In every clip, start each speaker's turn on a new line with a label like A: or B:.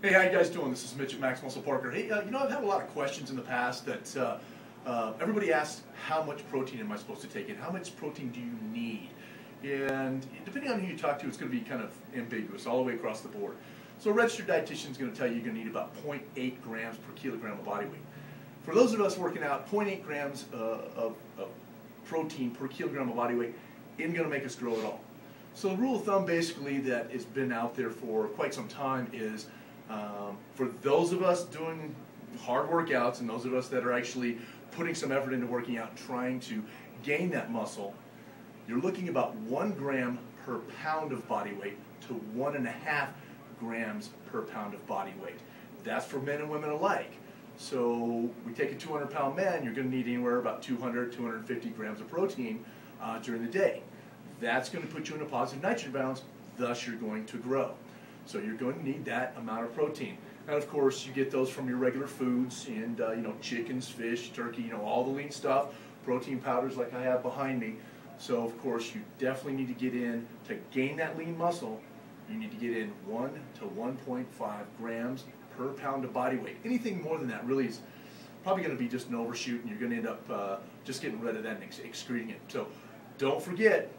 A: Hey, how you guys doing? This is Mitch at Max Muscle Parker. Hey, uh, you know, I've had a lot of questions in the past that uh, uh, everybody asks, how much protein am I supposed to take in? How much protein do you need? And depending on who you talk to, it's going to be kind of ambiguous all the way across the board. So a registered dietitian is going to tell you you're going to need about 0.8 grams per kilogram of body weight. For those of us working out, 0.8 grams uh, of, of protein per kilogram of body weight isn't going to make us grow at all. So the rule of thumb basically that has been out there for quite some time is um, for those of us doing hard workouts and those of us that are actually putting some effort into working out, trying to gain that muscle, you're looking about one gram per pound of body weight to one and a half grams per pound of body weight. That's for men and women alike. So we take a 200 pound man, you're going to need anywhere about 200, 250 grams of protein uh, during the day. That's going to put you in a positive nitrogen balance, thus you're going to grow. So you're going to need that amount of protein. And of course, you get those from your regular foods and uh, you know chickens, fish, turkey, you know all the lean stuff, protein powders like I have behind me. So of course, you definitely need to get in to gain that lean muscle. You need to get in one to 1.5 grams per pound of body weight. Anything more than that really is probably going to be just an overshoot, and you're going to end up uh, just getting rid of that and ex excreting it. So don't forget,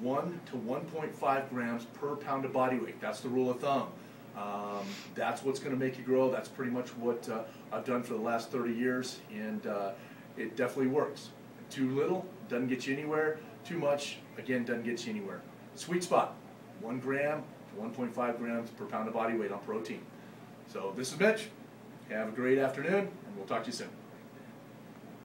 A: 1 to 1.5 grams per pound of body weight. That's the rule of thumb. Um, that's what's going to make you grow. That's pretty much what uh, I've done for the last 30 years, and uh, it definitely works. Too little doesn't get you anywhere. Too much, again, doesn't get you anywhere. Sweet spot, 1 gram to 1.5 grams per pound of body weight on protein. So this is Mitch. Have a great afternoon, and we'll talk to you soon.